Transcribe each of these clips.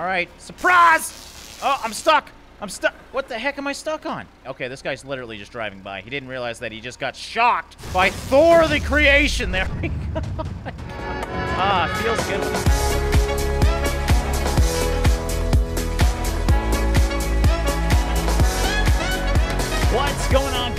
All right. Surprise! Oh, I'm stuck. I'm stuck. What the heck am I stuck on? Okay, this guy's literally just driving by. He didn't realize that he just got shocked by Thor the Creation. There we go. ah, feels good.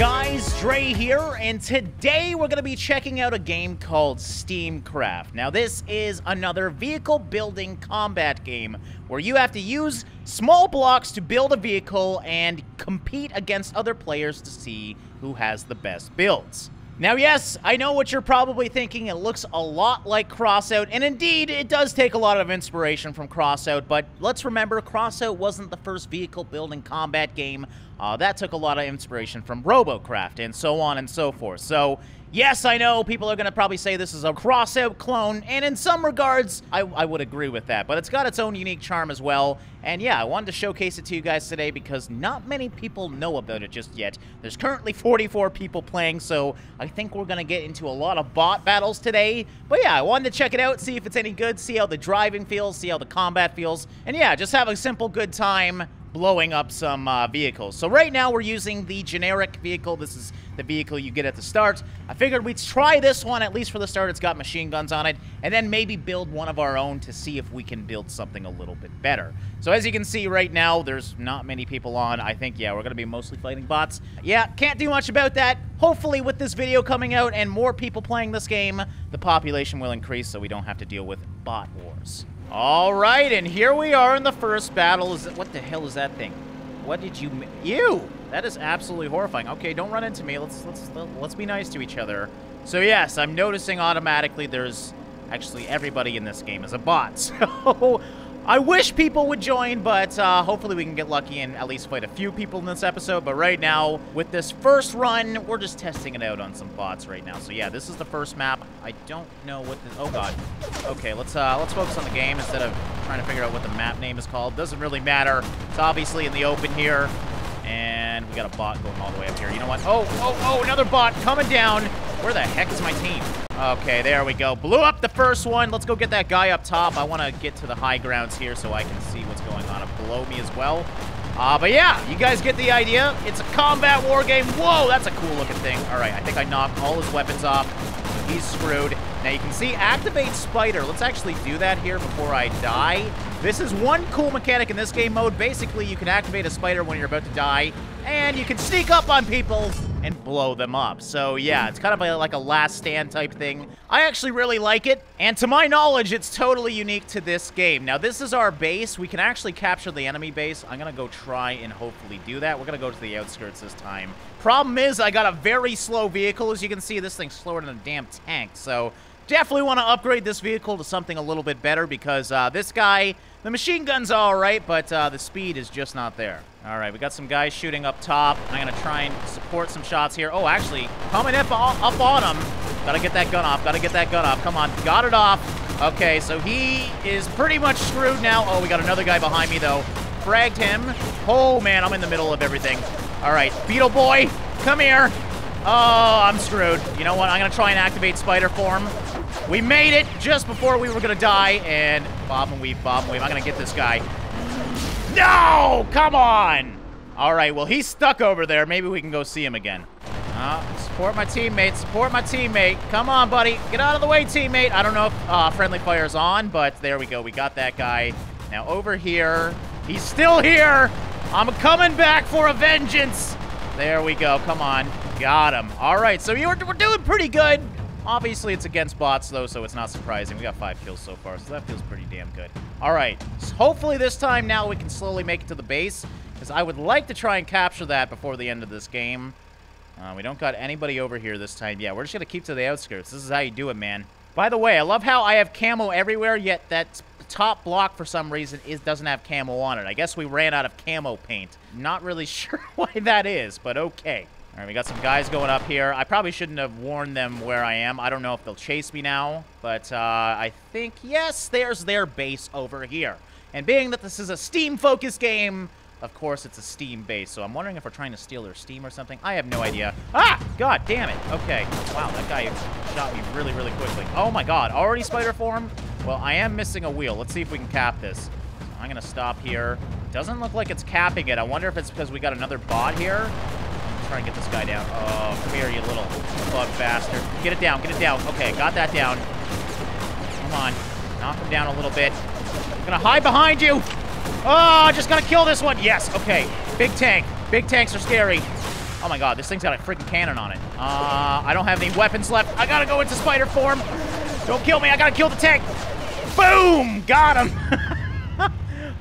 Guys? Drae here, and today we're going to be checking out a game called Steamcraft. Now, this is another vehicle building combat game where you have to use small blocks to build a vehicle and compete against other players to see who has the best builds. Now, yes, I know what you're probably thinking. It looks a lot like Crossout, and indeed, it does take a lot of inspiration from Crossout, but let's remember, Crossout wasn't the first vehicle building combat game. Uh, that took a lot of inspiration from Robocraft, and so on and so forth. So, yes, I know people are going to probably say this is a Crossout clone, and in some regards, I, I would agree with that, but it's got its own unique charm as well. And yeah, I wanted to showcase it to you guys today because not many people know about it just yet. There's currently 44 people playing, so I think we're going to get into a lot of bot battles today. But yeah, I wanted to check it out, see if it's any good, see how the driving feels, see how the combat feels, and yeah, just have a simple good time blowing up some uh, vehicles. So right now we're using the generic vehicle. This is the vehicle you get at the start. I figured we'd try this one, at least for the start. It's got machine guns on it. And then maybe build one of our own to see if we can build something a little bit better. So as you can see right now, there's not many people on. I think, yeah, we're going to be mostly fighting bots. Yeah, can't do much about that. Hopefully with this video coming out and more people playing this game, the population will increase so we don't have to deal with bot wars. All right, and here we are in the first battle. Is it, what the hell is that thing? What did you? You? That is absolutely horrifying. Okay, don't run into me. Let's let's let's be nice to each other. So yes, I'm noticing automatically there's actually everybody in this game is a bot. So I wish people would join, but uh, hopefully we can get lucky and at least fight a few people in this episode. But right now, with this first run, we're just testing it out on some bots right now. So yeah, this is the first map. I don't know what the... Oh, God. Okay, let's, uh, let's focus on the game instead of trying to figure out what the map name is called. Doesn't really matter. It's obviously in the open here. And we got a bot going all the way up here. You know what? Oh, oh, oh, another bot coming down. Where the heck is my team? Okay, there we go. Blew up the first one. Let's go get that guy up top. I want to get to the high grounds here so I can see what's going on up below me as well. Uh, but yeah, you guys get the idea. It's a combat war game. Whoa, that's a cool looking thing. All right, I think I knocked all his weapons off. He's screwed. Now you can see activate spider. Let's actually do that here before I die. This is one cool mechanic in this game mode. Basically, you can activate a spider when you're about to die, and you can sneak up on people and blow them up. So yeah, it's kind of a, like a last stand type thing. I actually really like it, and to my knowledge, it's totally unique to this game. Now this is our base. We can actually capture the enemy base. I'm gonna go try and hopefully do that. We're gonna go to the outskirts this time. Problem is, I got a very slow vehicle. As you can see, this thing's slower than a damn tank, so definitely want to upgrade this vehicle to something a little bit better because uh, this guy, the machine gun's all right, but uh, the speed is just not there. All right, we got some guys shooting up top. I'm going to try and support some shots here. Oh, actually, coming up, up on him. Got to get that gun off. Got to get that gun off. Come on, got it off. Okay, so he is pretty much screwed now. Oh, we got another guy behind me, though. Fragged him. Oh, man, I'm in the middle of everything. All right, Beetle Boy, come here. Oh, I'm screwed. You know what? I'm going to try and activate spider form. We made it just before we were going to die, and bob and weave, bob and weave. I'm going to get this guy. No! Come on! All right, well, he's stuck over there. Maybe we can go see him again. Uh, support my teammate. Support my teammate. Come on, buddy. Get out of the way, teammate. I don't know if uh, friendly fire's on, but there we go. We got that guy. Now, over here. He's still here. I'm coming back for a vengeance. There we go. Come on. Got him. All right, so we're, we're doing pretty good. Obviously, it's against bots, though, so it's not surprising. We got five kills so far, so that feels pretty damn good. All right, so hopefully this time now we can slowly make it to the base, because I would like to try and capture that before the end of this game. Uh, we don't got anybody over here this time. Yeah, we're just going to keep to the outskirts. This is how you do it, man. By the way, I love how I have camo everywhere, yet that top block, for some reason, is doesn't have camo on it. I guess we ran out of camo paint. Not really sure why that is, but okay. All right, we got some guys going up here. I probably shouldn't have warned them where I am. I don't know if they'll chase me now, but uh, I think, yes, there's their base over here. And being that this is a Steam-focused game, of course it's a Steam base, so I'm wondering if we're trying to steal their Steam or something. I have no idea. Ah! God damn it. Okay. Wow, that guy shot me really, really quickly. Oh my god, already spider form? Well, I am missing a wheel. Let's see if we can cap this. I'm gonna stop here. Doesn't look like it's capping it. I wonder if it's because we got another bot here. Try and get this guy down. Oh, come here, you little bug bastard. Get it down, get it down. Okay, got that down. Come on. Knock him down a little bit. I'm gonna hide behind you. Oh, just gonna kill this one. Yes, okay. Big tank. Big tanks are scary. Oh my god, this thing's got a freaking cannon on it. Uh, I don't have any weapons left. I gotta go into spider form. Don't kill me. I gotta kill the tank. Boom! Got him.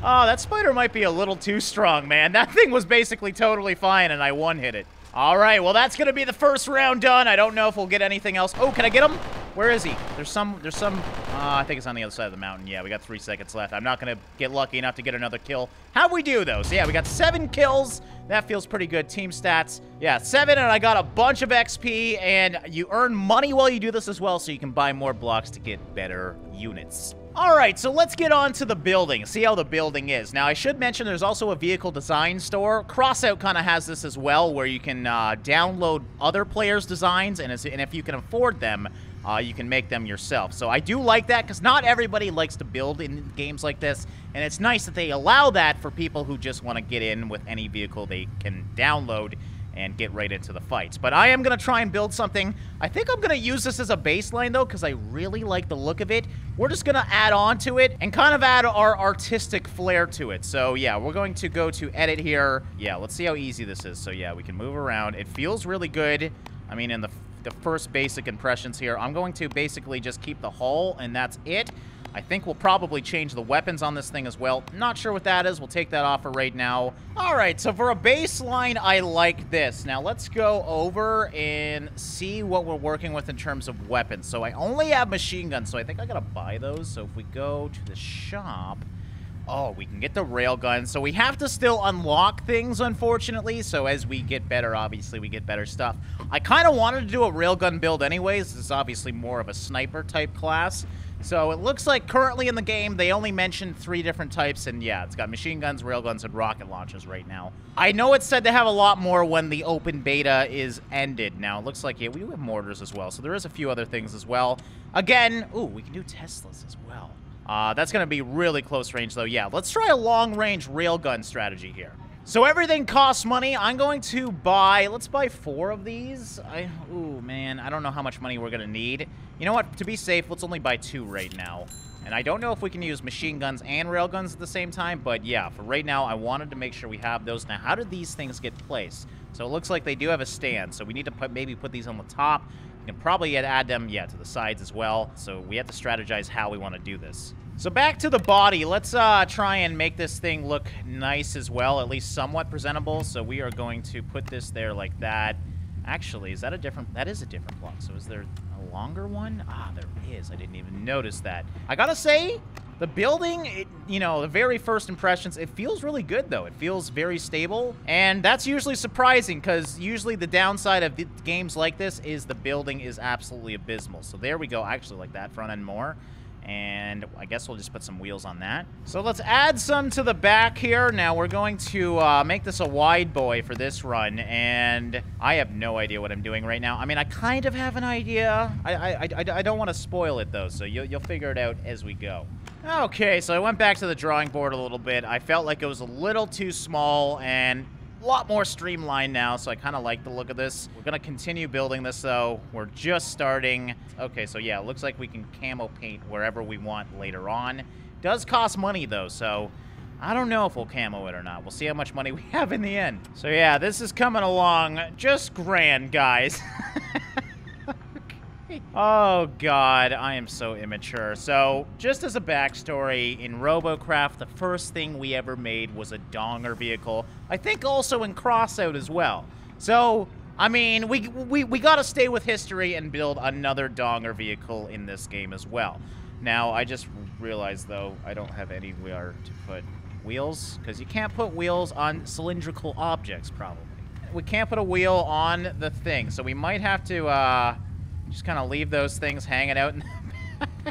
oh, that spider might be a little too strong, man. That thing was basically totally fine, and I one-hit it. All right, well, that's going to be the first round done. I don't know if we'll get anything else. Oh, can I get him? Where is he? There's some, there's some, uh, I think it's on the other side of the mountain. Yeah, we got three seconds left. I'm not going to get lucky enough to get another kill. How we do, though? So, yeah, we got seven kills. That feels pretty good. Team stats. Yeah, seven, and I got a bunch of XP, and you earn money while you do this as well, so you can buy more blocks to get better units. All right, so let's get on to the building, see how the building is. Now, I should mention there's also a vehicle design store. Crossout kind of has this as well, where you can uh, download other players' designs, and, and if you can afford them, uh, you can make them yourself. So I do like that, because not everybody likes to build in games like this, and it's nice that they allow that for people who just want to get in with any vehicle they can download and get right into the fights. But I am going to try and build something. I think I'm going to use this as a baseline, though, because I really like the look of it. We're just going to add on to it and kind of add our artistic flair to it. So, yeah, we're going to go to edit here. Yeah, let's see how easy this is. So, yeah, we can move around. It feels really good. I mean, in the, the first basic impressions here, I'm going to basically just keep the hull, and that's it. I think we'll probably change the weapons on this thing as well. Not sure what that is. We'll take that off for right now. All right, so for a baseline, I like this. Now, let's go over and see what we're working with in terms of weapons. So I only have machine guns, so I think I got to buy those. So if we go to the shop... Oh, we can get the railgun. So we have to still unlock things, unfortunately. So as we get better, obviously, we get better stuff. I kind of wanted to do a railgun build anyways. This is obviously more of a sniper type class. So it looks like currently in the game, they only mentioned three different types, and yeah, it's got machine guns, railguns, and rocket launchers right now. I know it's said to have a lot more when the open beta is ended. Now, it looks like, yeah, we have mortars as well, so there is a few other things as well. Again, ooh, we can do Teslas as well. Uh, that's going to be really close range, though. Yeah, let's try a long-range railgun strategy here. So everything costs money. I'm going to buy, let's buy four of these. I, ooh, man, I don't know how much money we're going to need. You know what? To be safe, let's only buy two right now. And I don't know if we can use machine guns and railguns at the same time, but yeah, for right now, I wanted to make sure we have those. Now, how did these things get placed? So it looks like they do have a stand, so we need to put, maybe put these on the top. We can probably add them, yeah, to the sides as well. So we have to strategize how we want to do this. So back to the body. Let's uh, try and make this thing look nice as well, at least somewhat presentable. So we are going to put this there like that. Actually, is that a different... That is a different block. So is there a longer one? Ah, there is. I didn't even notice that. I gotta say, the building, it, you know, the very first impressions, it feels really good, though. It feels very stable, and that's usually surprising, because usually the downside of games like this is the building is absolutely abysmal. So there we go. I actually like that front end more. And I guess we'll just put some wheels on that. So let's add some to the back here. Now we're going to uh, make this a wide boy for this run. And I have no idea what I'm doing right now. I mean, I kind of have an idea. I, I, I, I don't want to spoil it, though. So you'll, you'll figure it out as we go. Okay, so I went back to the drawing board a little bit. I felt like it was a little too small. And a lot more streamlined now, so I kind of like the look of this. We're going to continue building this, though. We're just starting. Okay, so yeah, it looks like we can camo paint wherever we want later on. Does cost money, though, so I don't know if we'll camo it or not. We'll see how much money we have in the end. So yeah, this is coming along just grand, guys. oh, God, I am so immature. So, just as a backstory, in Robocraft, the first thing we ever made was a Donger vehicle. I think also in Crossout as well. So, I mean, we, we, we gotta stay with history and build another Donger vehicle in this game as well. Now, I just realized, though, I don't have anywhere to put wheels, because you can't put wheels on cylindrical objects, probably. We can't put a wheel on the thing, so we might have to, uh just kind of leave those things hanging out in the back.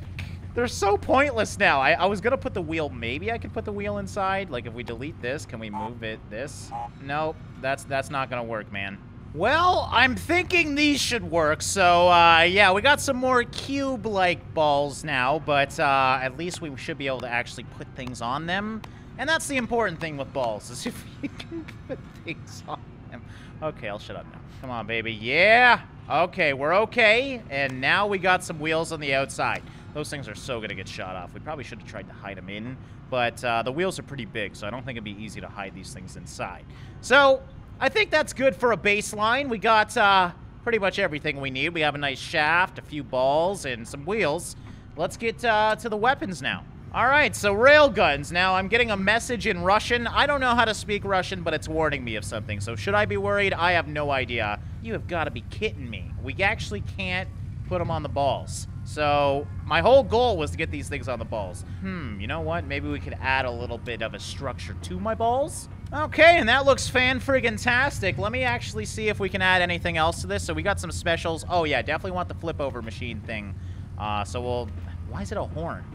They're so pointless now. I, I was going to put the wheel. Maybe I could put the wheel inside. Like, if we delete this, can we move it this? Nope. That's, that's not going to work, man. Well, I'm thinking these should work. So, uh, yeah, we got some more cube-like balls now. But uh, at least we should be able to actually put things on them. And that's the important thing with balls, is if you can put things on them. Okay, I'll shut up now. Come on, baby. Yeah! Okay, we're okay. And now we got some wheels on the outside. Those things are so going to get shot off. We probably should have tried to hide them in. But uh, the wheels are pretty big, so I don't think it'd be easy to hide these things inside. So, I think that's good for a baseline. We got uh, pretty much everything we need. We have a nice shaft, a few balls, and some wheels. Let's get uh, to the weapons now. All right, so railguns. Now, I'm getting a message in Russian. I don't know how to speak Russian, but it's warning me of something. So should I be worried? I have no idea. You have got to be kidding me. We actually can't put them on the balls. So my whole goal was to get these things on the balls. Hmm, you know what? Maybe we could add a little bit of a structure to my balls? Okay, and that looks fan-friggin-tastic. Let me actually see if we can add anything else to this. So we got some specials. Oh, yeah, definitely want the flip-over machine thing. Uh, so we'll... Why is it a horn?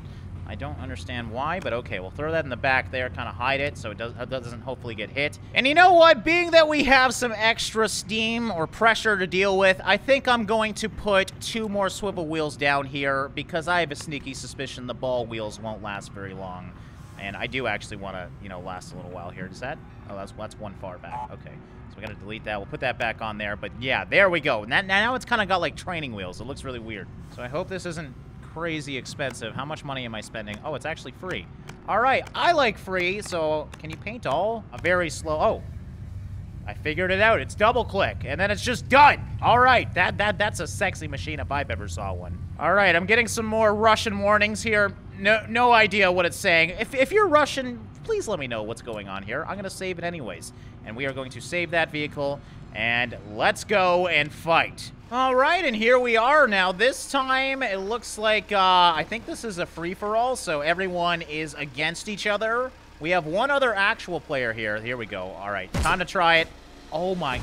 I don't understand why, but okay, we'll throw that in the back there, kind of hide it so it, does, it doesn't hopefully get hit. And you know what? Being that we have some extra steam or pressure to deal with, I think I'm going to put two more swivel wheels down here because I have a sneaky suspicion the ball wheels won't last very long. And I do actually want to, you know, last a little while here. Does that? Oh, that's, that's one far back. Okay. So we got to delete that. We'll put that back on there. But yeah, there we go. Now, now it's kind of got like training wheels. It looks really weird. So I hope this isn't crazy expensive. How much money am I spending? Oh, it's actually free. All right, I like free, so can you paint all? A very slow, oh. I figured it out. It's double click, and then it's just done. All right, that that that's a sexy machine if I've ever saw one. All right, I'm getting some more Russian warnings here. No, no idea what it's saying. If, if you're Russian, please let me know what's going on here. I'm to save it anyways. And we are going to save that vehicle, and let's go and fight. All right, and here we are now. This time, it looks like, uh, I think this is a free-for-all, so everyone is against each other. We have one other actual player here. Here we go. All right, time to try it. Oh, my.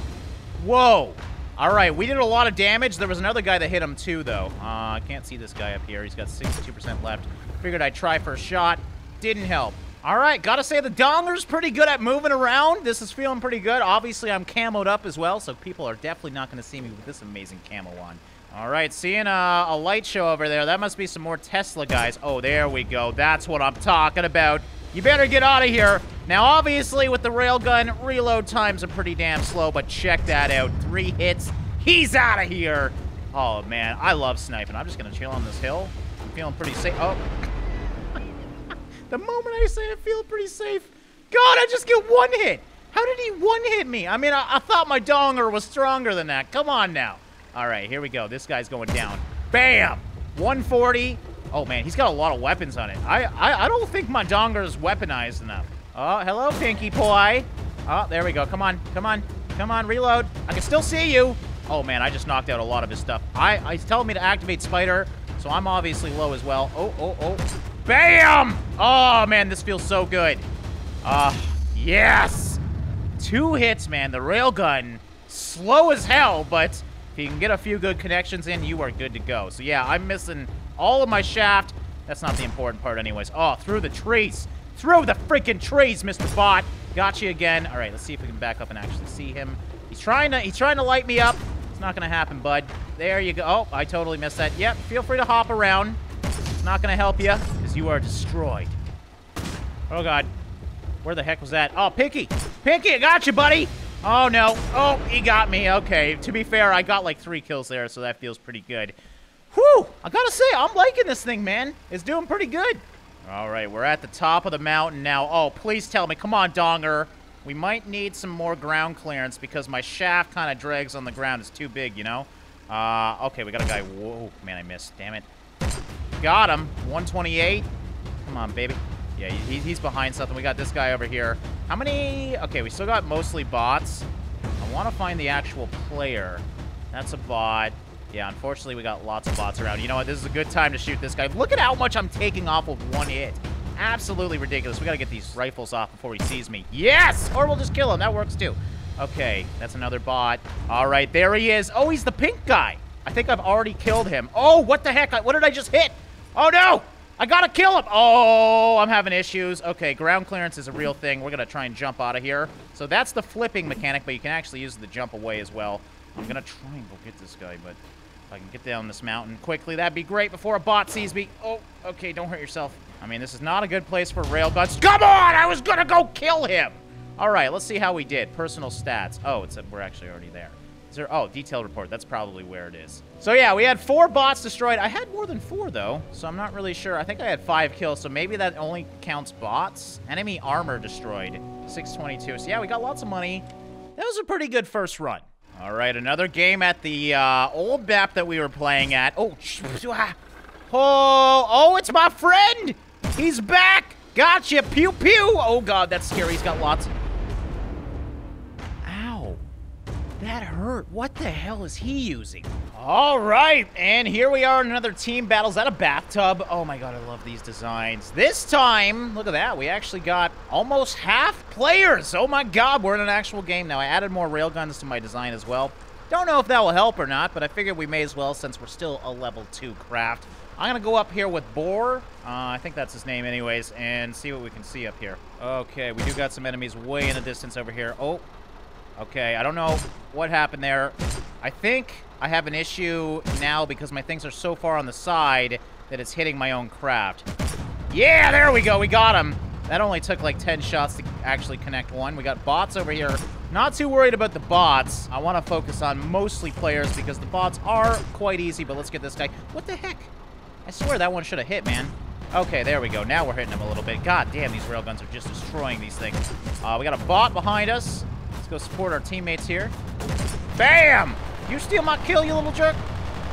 Whoa. All right, we did a lot of damage. There was another guy that hit him, too, though. Uh, I can't see this guy up here. He's got 62% left. Figured I'd try for a shot. Didn't help. All right, gotta say the donger's pretty good at moving around. This is feeling pretty good. Obviously, I'm camoed up as well, so people are definitely not gonna see me with this amazing camo on. All right, seeing a, a light show over there. That must be some more Tesla guys. Oh, there we go. That's what I'm talking about. You better get out of here. Now, obviously, with the railgun, reload times are pretty damn slow, but check that out. Three hits. He's out of here. Oh, man, I love sniping. I'm just gonna chill on this hill. I'm feeling pretty safe. Oh. The moment I say I feel pretty safe, God, I just get one hit. How did he one hit me? I mean, I, I thought my donger was stronger than that. Come on now. All right, here we go. This guy's going down. Bam! 140. Oh, man, he's got a lot of weapons on it. I, I, I don't think my donger is weaponized enough. Oh, hello, Pinky Pie. Oh, there we go. Come on, come on, come on, reload. I can still see you. Oh, man, I just knocked out a lot of his stuff. I, he's telling me to activate Spider, so I'm obviously low as well. Oh, oh, oh. Bam! Oh, man, this feels so good. Uh, yes! Two hits, man. The railgun, slow as hell, but if you can get a few good connections in, you are good to go. So, yeah, I'm missing all of my shaft. That's not the important part anyways. Oh, through the trees. Through the freaking trees, Mr. Bot. Got you again. All right, let's see if we can back up and actually see him. He's trying to he's trying to light me up. It's not going to happen, bud. There you go. Oh, I totally missed that. Yep, feel free to hop around. It's not going to help you because you are destroyed. Oh, God. Where the heck was that? Oh, Pinky. Pinky, I got you, buddy. Oh, no. Oh, he got me. Okay. To be fair, I got like three kills there, so that feels pretty good. Whew. I gotta say, I'm liking this thing, man. It's doing pretty good. All right, we're at the top of the mountain now. Oh, please tell me. Come on, Donger. We might need some more ground clearance because my shaft kind of drags on the ground. It's too big, you know? Uh, okay, we got a guy. Whoa, man, I missed. Damn it. Got him. 128. Come on, baby. Yeah, he, he's behind something. We got this guy over here. How many? Okay, we still got mostly bots. I want to find the actual player. That's a bot. Yeah, unfortunately, we got lots of bots around. You know what? This is a good time to shoot this guy. Look at how much I'm taking off with one hit. Absolutely ridiculous. We got to get these rifles off before he sees me. Yes! Or we'll just kill him. That works, too. Okay, that's another bot. All right, there he is. Oh, he's the pink guy. I think I've already killed him. Oh, what the heck? What did I just hit? Oh, no! I gotta kill him! Oh, I'm having issues. Okay, ground clearance is a real thing. We're gonna try and jump out of here. So that's the flipping mechanic, but you can actually use the jump away as well. I'm gonna try and go get this guy, but If I can get down this mountain quickly, that'd be great before a bot sees me. Oh, okay, don't hurt yourself. I mean, this is not a good place for railguns. Come on! I was gonna go kill him! All right, let's see how we did. Personal stats. Oh, it's a, we're actually already there. Is there, oh, detailed report. That's probably where it is. So yeah, we had four bots destroyed. I had more than four, though, so I'm not really sure. I think I had five kills, so maybe that only counts bots. Enemy armor destroyed. 622. So yeah, we got lots of money. That was a pretty good first run. All right, another game at the uh, old map that we were playing at. Oh, oh, oh, it's my friend. He's back. Gotcha. Pew, pew. Oh, God, that's scary. He's got lots. That hurt. What the hell is he using? All right, and here we are in another team battle. Is that a bathtub? Oh my god, I love these designs. This time, look at that, we actually got almost half players. Oh my god, we're in an actual game now. I added more railguns to my design as well. Don't know if that will help or not, but I figured we may as well since we're still a level 2 craft. I'm going to go up here with Boar, uh, I think that's his name anyways, and see what we can see up here. Okay, we do got some enemies way in the distance over here. Oh, okay, I don't know what happened there. I think I have an issue now because my things are so far on the side that it's hitting my own craft. Yeah, there we go. We got him. That only took like 10 shots to actually connect one. We got bots over here. Not too worried about the bots. I want to focus on mostly players because the bots are quite easy, but let's get this guy. What the heck? I swear that one should have hit, man. Okay, there we go. Now we're hitting him a little bit. God damn, these railguns are just destroying these things. Uh, we got a bot behind us. Go support our teammates here. Bam! You steal my kill, you little jerk?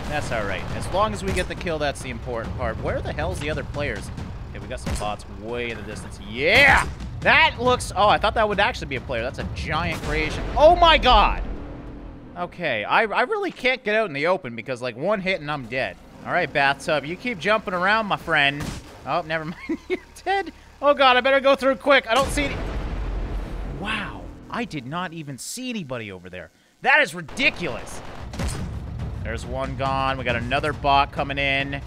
That's alright. As long as we get the kill, that's the important part. Where the hell's the other players? Okay, we got some bots way in the distance. Yeah! That looks... Oh, I thought that would actually be a player. That's a giant creation. Oh my god! Okay, I, I really can't get out in the open because, like, one hit and I'm dead. Alright, Bathtub, you keep jumping around, my friend. Oh, never mind. You're dead. Oh god, I better go through quick. I don't see any... Wow. I did not even see anybody over there. That is ridiculous. There's one gone. We got another bot coming in.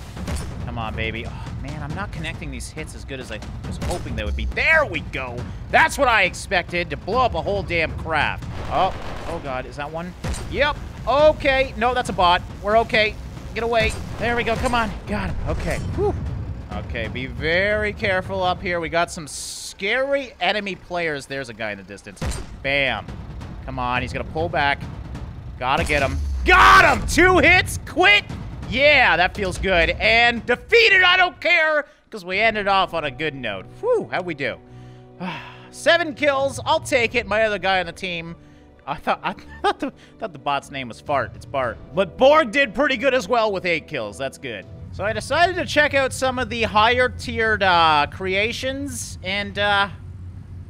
Come on, baby. Oh, man, I'm not connecting these hits as good as I was hoping they would be. There we go. That's what I expected, to blow up a whole damn craft. Oh, oh, God. Is that one? Yep. Okay. No, that's a bot. We're okay. Get away. There we go. Come on. Got him. Okay. Whew. Okay, be very careful up here. We got some scary enemy players. There's a guy in the distance. Bam. Come on, he's gonna pull back. Gotta get him. Got him! Two hits, quit! Yeah, that feels good. And defeated, I don't care! Because we ended off on a good note. Whew, how'd we do? Seven kills, I'll take it. My other guy on the team. I thought I thought the, thought the bot's name was Fart. It's Bart. But Borg did pretty good as well with eight kills. That's good. So I decided to check out some of the higher tiered uh, creations. And uh,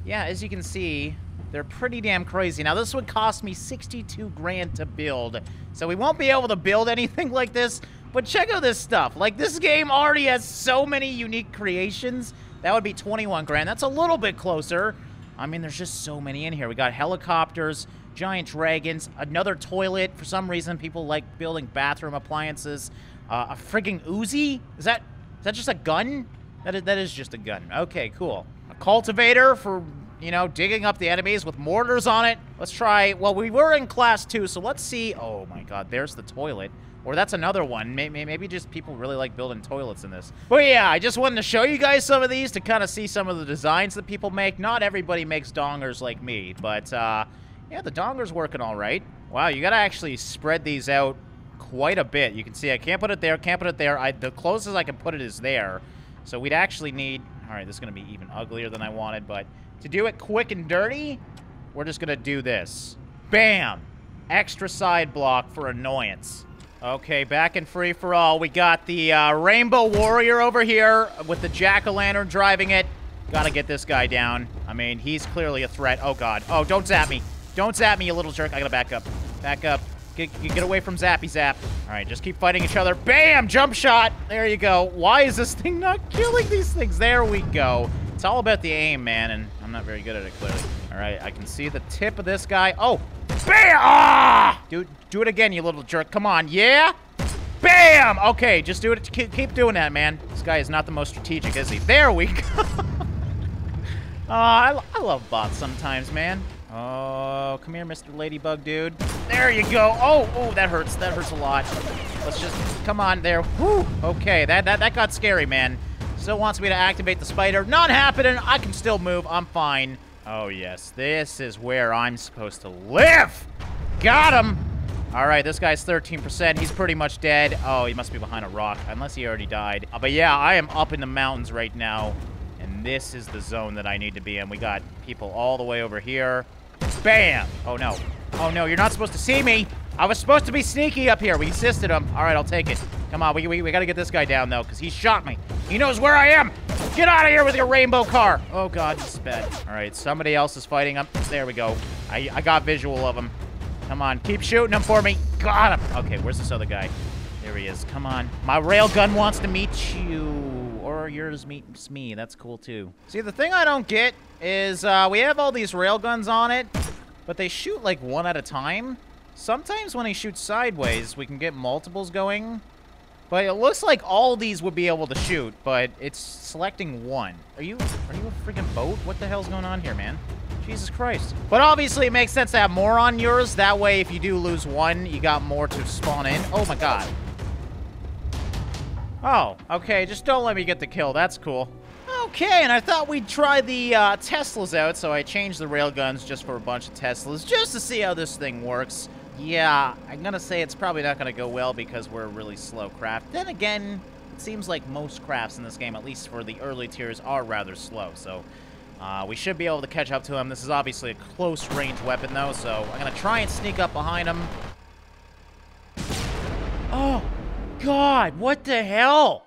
yeah, as you can see, they're pretty damn crazy. Now, this would cost me 62 grand to build, so we won't be able to build anything like this, but check out this stuff. Like, this game already has so many unique creations. That would be 21 grand. That's a little bit closer. I mean, there's just so many in here. We got helicopters, giant dragons, another toilet. For some reason, people like building bathroom appliances. Uh, a frigging Uzi? Is that is that just a gun? That is, that is just a gun. Okay, cool. A cultivator for you know, digging up the enemies with mortars on it. Let's try, well, we were in class two, so let's see. Oh my god, there's the toilet. Or that's another one. Maybe, maybe just people really like building toilets in this. But yeah, I just wanted to show you guys some of these to kind of see some of the designs that people make. Not everybody makes dongers like me, but uh, yeah, the donger's working all right. Wow, you gotta actually spread these out quite a bit. You can see I can't put it there, can't put it there. I, the closest I can put it is there. So we'd actually need... All right, this is going to be even uglier than I wanted, but to do it quick and dirty, we're just going to do this. Bam! Extra side block for annoyance. Okay, back in free-for-all. We got the uh, Rainbow Warrior over here with the Jack-O-Lantern driving it. Gotta get this guy down. I mean, he's clearly a threat. Oh, God. Oh, don't zap me. Don't zap me, you little jerk. I gotta back up. Back up. Get, get away from Zappy Zap. All right, just keep fighting each other. Bam! Jump shot. There you go. Why is this thing not killing these things? There we go. It's all about the aim, man, and I'm not very good at it, clearly. All right, I can see the tip of this guy. Oh, bam! Ah! Do, do it again, you little jerk. Come on, yeah? Bam! Okay, just do it. Keep, keep doing that, man. This guy is not the most strategic, is he? There we go. oh, I, I love bots sometimes, man. Oh, come here, Mr. Ladybug dude. There you go. Oh, oh, that hurts. That hurts a lot. Let's just, come on there. Whew. Okay, that, that, that got scary, man. Still wants me to activate the spider. Not happening. I can still move. I'm fine. Oh, yes. This is where I'm supposed to live. Got him. All right, this guy's 13%. He's pretty much dead. Oh, he must be behind a rock, unless he already died. Uh, but yeah, I am up in the mountains right now, and this is the zone that I need to be in. We got people all the way over here. Bam! Oh, no. Oh, no, you're not supposed to see me. I was supposed to be sneaky up here. We assisted him. All right, I'll take it. Come on, we, we, we got to get this guy down, though, because he shot me. He knows where I am. Get out of here with your rainbow car. Oh, God, this is bad. All right, somebody else is fighting him. There we go. I, I got visual of him. Come on, keep shooting him for me. Got him. Okay, where's this other guy? There he is. Come on. My railgun wants to meet you. Or yours meets me. That's cool, too. See, the thing I don't get is uh, we have all these railguns on it, but they shoot, like, one at a time. Sometimes when he shoots sideways, we can get multiples going. But it looks like all these would be able to shoot, but it's selecting one. Are you are you a freaking boat? What the hell's going on here, man? Jesus Christ. But obviously, it makes sense to have more on yours. That way, if you do lose one, you got more to spawn in. Oh, my God. Oh, okay. Just don't let me get the kill. That's cool. Okay, and I thought we'd try the uh, Teslas out, so I changed the railguns just for a bunch of Teslas, just to see how this thing works. Yeah, I'm gonna say it's probably not gonna go well because we're a really slow craft. Then again, it seems like most crafts in this game, at least for the early tiers, are rather slow, so uh, we should be able to catch up to him. This is obviously a close-range weapon, though, so I'm going to try and sneak up behind him. Oh, God, what the hell?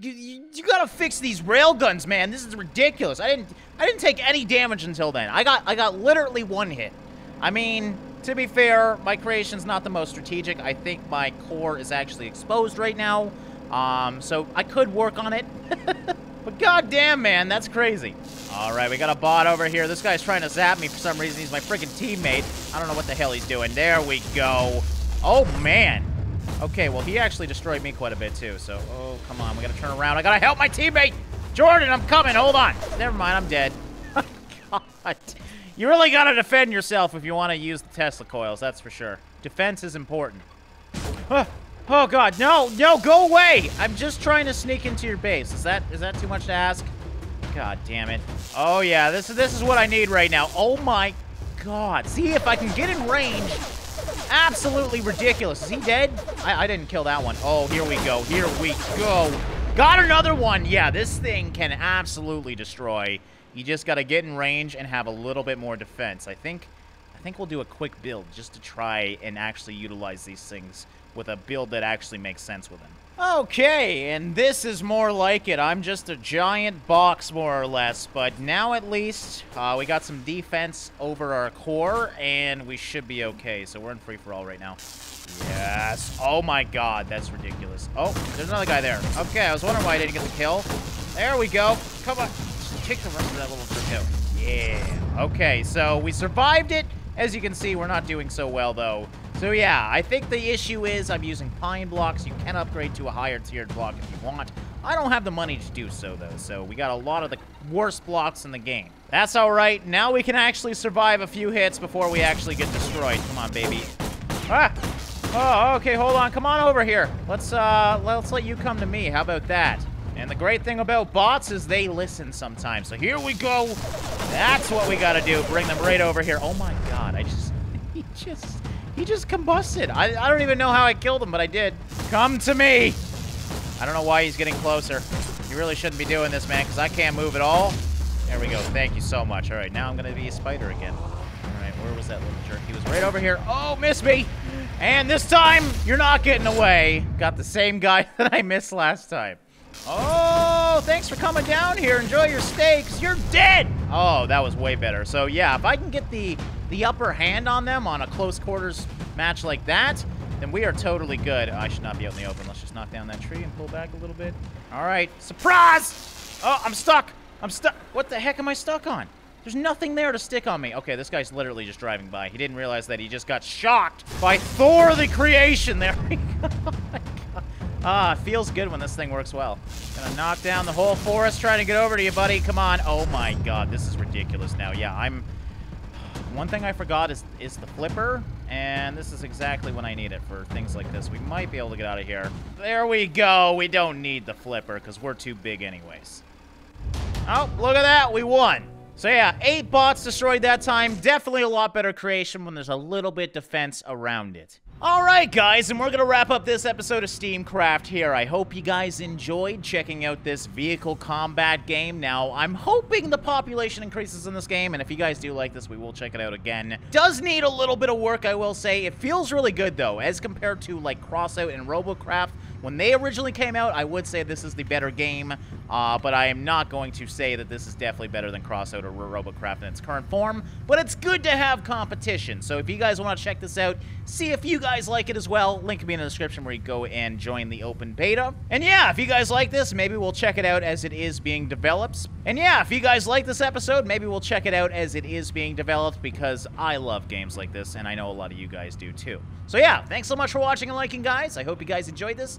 You, you, you, gotta fix these railguns, man. This is ridiculous. I didn't I didn't take any damage until then. I got I got literally one hit. I mean, to be fair, my creation's not the most strategic. I think my core is actually exposed right now. Um, so I could work on it. But goddamn, man, that's crazy. All right, we got a bot over here. This guy's trying to zap me for some reason. He's my freaking teammate. I don't know what the hell he's doing. There we go. Oh, man. Okay, well, he actually destroyed me quite a bit, too. So, oh, come on. We got to turn around. I got to help my teammate. Jordan, I'm coming. Hold on. Never mind. I'm dead. God. You really got to defend yourself if you want to use the Tesla coils. That's for sure. Defense is important. Oh god, no, no, go away! I'm just trying to sneak into your base. Is that is that too much to ask? God damn it. Oh yeah, this is this is what I need right now. Oh my god. See if I can get in range. Absolutely ridiculous. Is he dead? I, I didn't kill that one. Oh, here we go. Here we go. Got another one. Yeah, this thing can absolutely destroy. You just gotta get in range and have a little bit more defense. I think I think we'll do a quick build just to try and actually utilize these things with a build that actually makes sense with him. Okay, and this is more like it. I'm just a giant box, more or less. But now, at least, uh, we got some defense over our core, and we should be okay. So we're in free-for-all right now. Yes. Oh, my God. That's ridiculous. Oh, there's another guy there. Okay, I was wondering why I didn't get the kill. There we go. Come on. Take the rest of that. Yeah. Okay, so we survived it. As you can see, we're not doing so well, though. So yeah, I think the issue is I'm using pine blocks. You can upgrade to a higher tiered block if you want. I don't have the money to do so, though, so we got a lot of the worst blocks in the game. That's alright. Now we can actually survive a few hits before we actually get destroyed. Come on, baby. Ah! Oh, okay, hold on. Come on over here. Let's, uh, let's let you come to me. How about that? And the great thing about bots is they listen sometimes. So here we go. That's what we gotta do. Bring them right over here. Oh my god, I just... He just... He just combusted. I, I don't even know how I killed him, but I did. Come to me! I don't know why he's getting closer. You really shouldn't be doing this, man, because I can't move at all. There we go. Thank you so much. All right, now I'm going to be a spider again. All right, where was that little jerk? He was right over here. Oh, missed me! And this time, you're not getting away. Got the same guy that I missed last time. Oh, thanks for coming down here. Enjoy your steaks. You're dead. Oh, that was way better. So, yeah, if I can get the the upper hand on them on a close quarters match like that, then we are totally good. Oh, I should not be out in the open. Let's just knock down that tree and pull back a little bit. All right. Surprise! Oh, I'm stuck. I'm stuck. What the heck am I stuck on? There's nothing there to stick on me. Okay, this guy's literally just driving by. He didn't realize that he just got shocked by Thor the Creation. There we go. Ah, it feels good when this thing works well. Gonna knock down the whole forest trying to get over to you, buddy. Come on. Oh my god, this is ridiculous now. Yeah, I'm One thing I forgot is, is the flipper, and this is exactly when I need it for things like this. We might be able to get out of here. There we go. We don't need the flipper because we're too big anyways. Oh, look at that. We won. So yeah, eight bots destroyed that time. Definitely a lot better creation when there's a little bit defense around it. Alright guys, and we're gonna wrap up this episode of Steamcraft here. I hope you guys enjoyed checking out this vehicle combat game. Now, I'm hoping the population increases in this game, and if you guys do like this, we will check it out again. Does need a little bit of work, I will say. It feels really good though, as compared to like Crossout and Robocraft. When they originally came out, I would say this is the better game, uh, but I am not going to say that this is definitely better than Crossout or Robocraft in its current form, but it's good to have competition. So if you guys want to check this out, see if you guys like it as well, link will be in the description where you go and join the open beta. And yeah, if you guys like this, maybe we'll check it out as it is being developed. And yeah, if you guys like this episode, maybe we'll check it out as it is being developed because I love games like this, and I know a lot of you guys do too. So yeah, thanks so much for watching and liking, guys. I hope you guys enjoyed this,